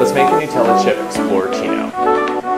Let's make a Nutella chip exploratino.